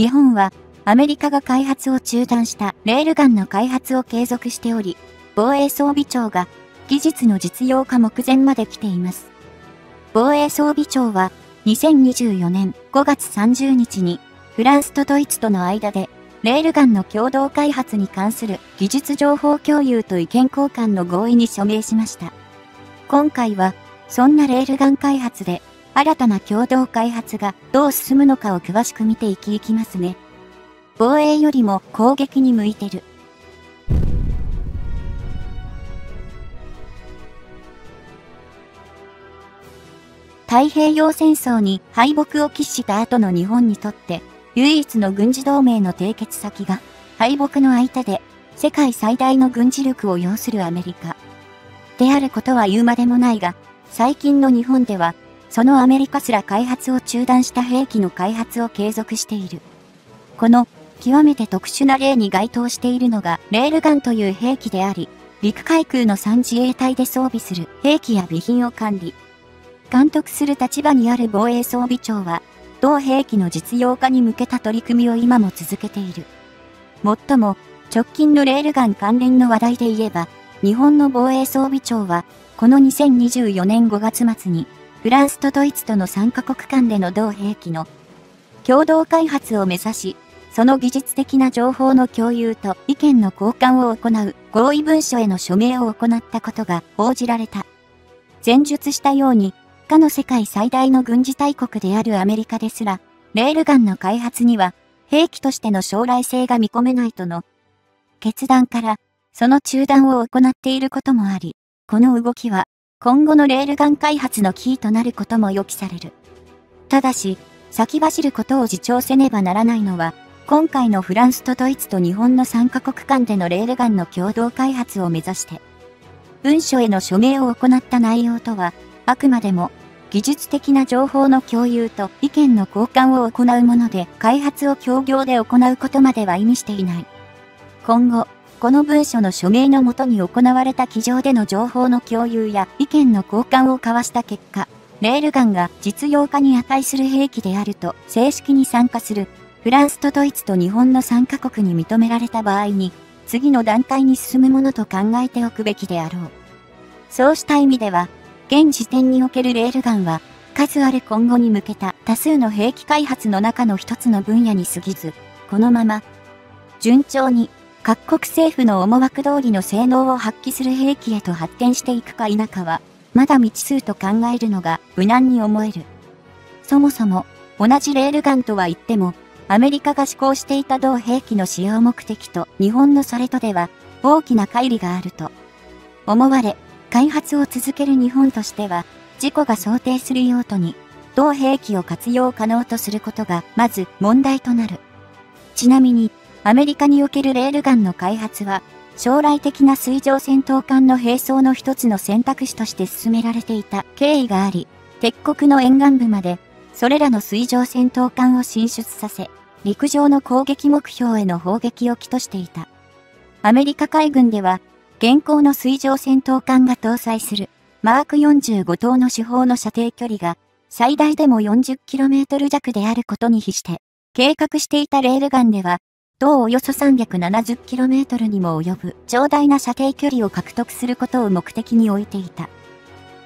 日本はアメリカが開発を中断したレールガンの開発を継続しており、防衛装備庁が技術の実用化目前まで来ています。防衛装備庁は2024年5月30日にフランスとドイツとの間でレールガンの共同開発に関する技術情報共有と意見交換の合意に署名しました。今回はそんなレールガン開発で新たな共同開発がどう進むのかを詳しく見ていきいきますね。防衛よりも攻撃に向いてる。太平洋戦争に敗北を喫した後の日本にとって唯一の軍事同盟の締結先が敗北の相手で世界最大の軍事力を要するアメリカ。であることは言うまでもないが、最近の日本ではそのアメリカすら開発を中断した兵器の開発を継続している。この極めて特殊な例に該当しているのがレールガンという兵器であり、陸海空の3自衛隊で装備する兵器や備品を管理。監督する立場にある防衛装備庁は、同兵器の実用化に向けた取り組みを今も続けている。もっとも、直近のレールガン関連の話題で言えば、日本の防衛装備庁は、この2024年5月末に、フランスとドイツとの3カ国間での同兵器の共同開発を目指し、その技術的な情報の共有と意見の交換を行う合意文書への署名を行ったことが報じられた。前述したように、他の世界最大の軍事大国であるアメリカですら、レールガンの開発には兵器としての将来性が見込めないとの決断から、その中断を行っていることもあり、この動きは今後のレールガン開発のキーとなることも予期される。ただし、先走ることを自重せねばならないのは、今回のフランスとドイツと日本の3カ国間でのレールガンの共同開発を目指して、文書への署名を行った内容とは、あくまでも、技術的な情報の共有と意見の交換を行うもので、開発を協業で行うことまでは意味していない。今後、この文書の署名のもとに行われた机上での情報の共有や意見の交換を交わした結果、レールガンが実用化に値する兵器であると正式に参加するフランスとドイツと日本の3カ国に認められた場合に、次の段階に進むものと考えておくべきであろう。そうした意味では、現時点におけるレールガンは、数ある今後に向けた多数の兵器開発の中の一つの分野に過ぎず、このまま、順調に各国政府の思惑通りの性能を発揮する兵器へと発展していくか否かは、まだ未知数と考えるのが無難に思える。そもそも、同じレールガンとは言っても、アメリカが施行していた同兵器の使用目的と日本のそれとでは、大きな乖離があると思われ、開発を続ける日本としては、事故が想定する用途に、同兵器を活用可能とすることが、まず問題となる。ちなみに、アメリカにおけるレールガンの開発は、将来的な水上戦闘艦の並走の一つの選択肢として進められていた経緯があり、鉄国の沿岸部まで、それらの水上戦闘艦を進出させ、陸上の攻撃目標への砲撃を起としていた。アメリカ海軍では、現行の水上戦闘艦が搭載する、マーク45等の手法の射程距離が、最大でも 40km 弱であることに比して、計画していたレールガンでは、同およそ 370km にも及ぶ長大な射程距離を獲得することを目的に置いていた。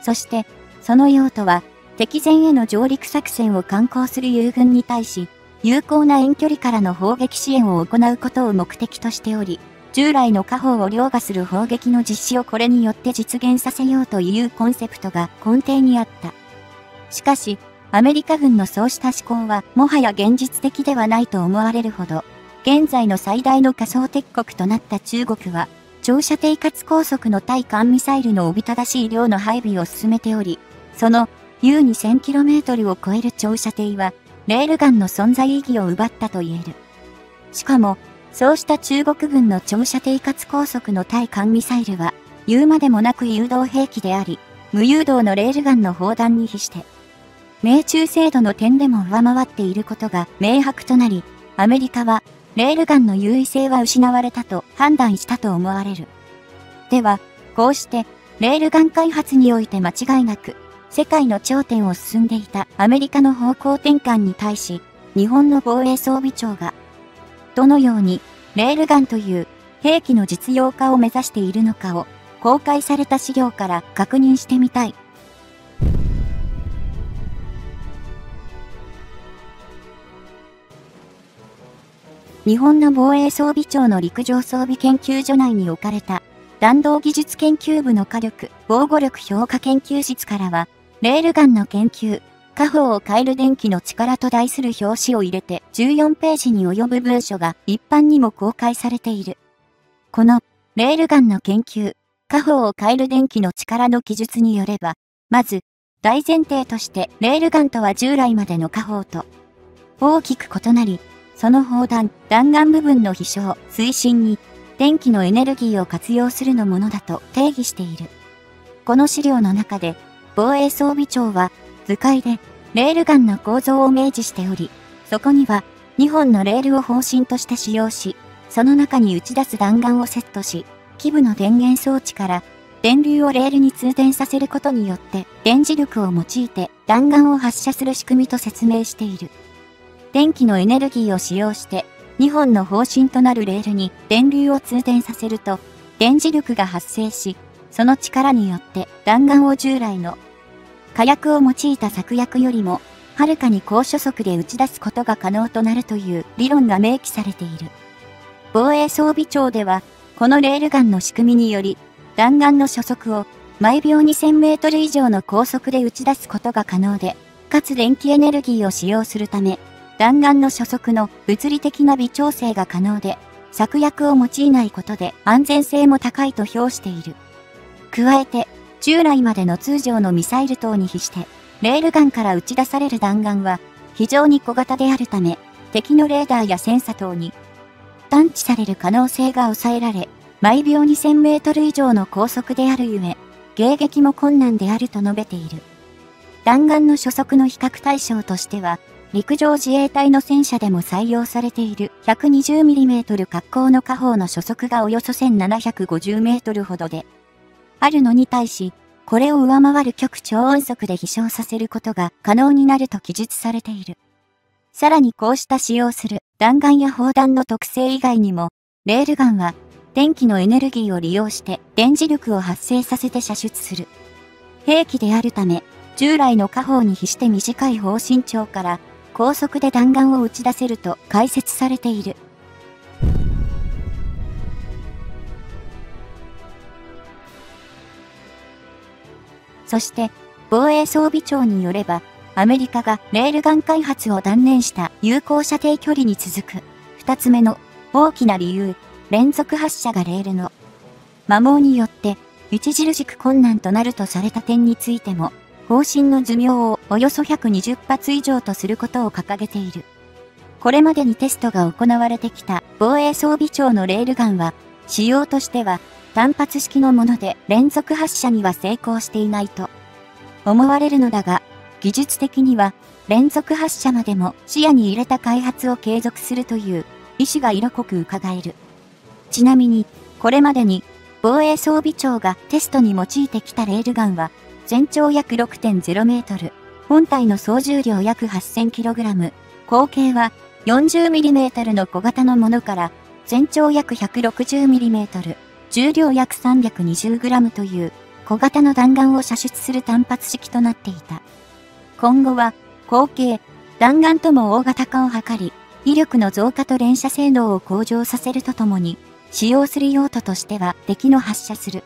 そして、その用途は、敵前への上陸作戦を敢行する友軍に対し、有効な遠距離からの砲撃支援を行うことを目的としており、従来の下方を凌駕する砲撃の実施をこれによって実現させようというコンセプトが根底にあった。しかし、アメリカ軍のそうした思考はもはや現実的ではないと思われるほど、現在の最大の仮想敵国となった中国は、長射程かつ高速の対艦ミサイルのおびただしい量の配備を進めており、その優に 1000km を超える長射程は、レールガンの存在意義を奪ったと言える。しかも、そうした中国軍の長射程かつ高速の対艦ミサイルは、言うまでもなく誘導兵器であり、無誘導のレールガンの砲弾に比して、命中精度の点でも上回っていることが明白となり、アメリカはレールガンの優位性は失われたと判断したと思われる。では、こうして、レールガン開発において間違いなく、世界の頂点を進んでいたアメリカの方向転換に対し、日本の防衛装備庁が、どのように、レールガンという兵器の実用化を目指しているのかを、公開された資料から確認してみたい。日本の防衛装備庁の陸上装備研究所内に置かれた弾道技術研究部の火力、防護力評価研究室からは、レールガンの研究、家宝を変える電気の力と題する表紙を入れて14ページに及ぶ文書が一般にも公開されている。この、レールガンの研究、家宝を変える電気の力の記述によれば、まず、大前提としてレールガンとは従来までの家宝と大きく異なり、その砲弾、弾丸部分の飛翔、推進に、電気のエネルギーを活用するのものだと定義している。この資料の中で、防衛装備庁は、図解で、レールガンの構造を明示しており、そこには、2本のレールを方針として使用し、その中に打ち出す弾丸をセットし、基部の電源装置から、電流をレールに通電させることによって、電磁力を用いて弾丸を発射する仕組みと説明している。電気のエネルギーを使用して、2本の方針となるレールに電流を通電させると、電磁力が発生し、その力によって弾丸を従来の火薬を用いた策薬よりも、はるかに高初速で打ち出すことが可能となるという理論が明記されている。防衛装備庁では、このレールガンの仕組みにより、弾丸の初速を毎秒2000メートル以上の高速で打ち出すことが可能で、かつ電気エネルギーを使用するため、弾丸の初速の物理的な微調整が可能で、策薬を用いないことで安全性も高いと評している。加えて、従来までの通常のミサイル等に比して、レールガンから打ち出される弾丸は非常に小型であるため、敵のレーダーやセンサ等に探知される可能性が抑えられ、毎秒2000メートル以上の高速であるゆえ、迎撃も困難であると述べている。弾丸の初速の比較対象としては、陸上自衛隊の戦車でも採用されている 120mm 格好の火砲の初速がおよそ 1750m ほどで、あるのに対し、これを上回る極超音速で飛翔させることが可能になると記述されている。さらにこうした使用する弾丸や砲弾の特性以外にも、レールガンは電気のエネルギーを利用して電磁力を発生させて射出する。兵器であるため、従来の火砲に比して短い砲身長から高速で弾丸を打ち出せると解説されている。そして、防衛装備庁によれば、アメリカがレールガン開発を断念した有効射程距離に続く、二つ目の大きな理由、連続発射がレールの摩耗によって著しく困難となるとされた点についても、方針の寿命をおよそ120発以上とすることを掲げている。これまでにテストが行われてきた防衛装備庁のレールガンは、仕様としては単発式のもので連続発射には成功していないと思われるのだが、技術的には連続発射までも視野に入れた開発を継続するという意思が色濃く伺える。ちなみに、これまでに防衛装備庁がテストに用いてきたレールガンは全長約6.0メートル、本体の総重量約 8000kg、口径は 40mm の小型のものから全長約 160mm、重量約 320g という小型の弾丸を射出する単発式となっていた。今後は、口径、弾丸とも大型化を図り、威力の増加と連射性能を向上させるとともに、使用する用途としては敵の発射する。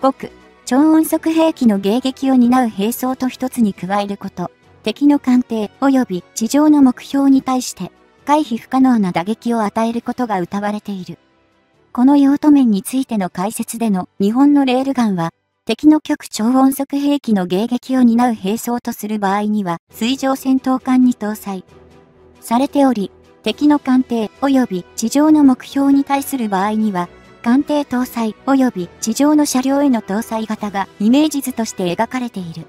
極、超音速兵器の迎撃を担う兵装と一つに加えること、敵の艦艇及び地上の目標に対して回避不可能な打撃を与えることが謳われている。この用途面についての解説での日本のレールガンは、敵の極超音速兵器の迎撃を担う兵装とする場合には水上戦闘艦に搭載されており、敵の艦艇及び地上の目標に対する場合には艦艇搭載及び地上の車両への搭載型がイメージ図として描かれている。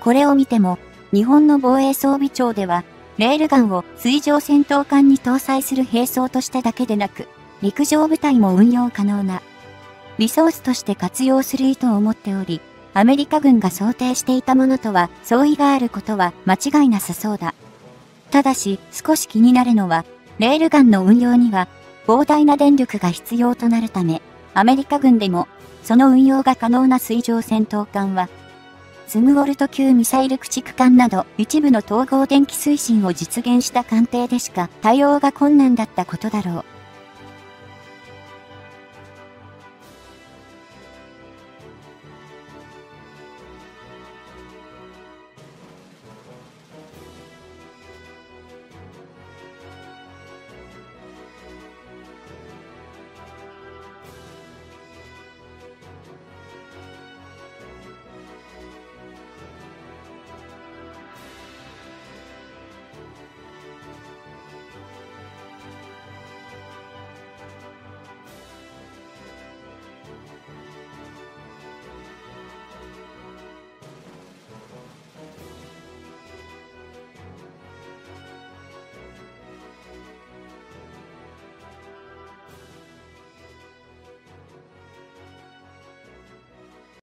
これを見ても、日本の防衛装備庁では、レールガンを水上戦闘艦に搭載する兵装としてだけでなく、陸上部隊も運用可能な、リソースとして活用する意図を持っており、アメリカ軍が想定していたものとは相違があることは間違いなさそうだ。ただし、少し気になるのは、レールガンの運用には、膨大な電力が必要となるため、アメリカ軍でも、その運用が可能な水上戦闘艦は、スムウォルト級ミサイル駆逐艦など一部の統合電気推進を実現した艦艇でしか対応が困難だったことだろう。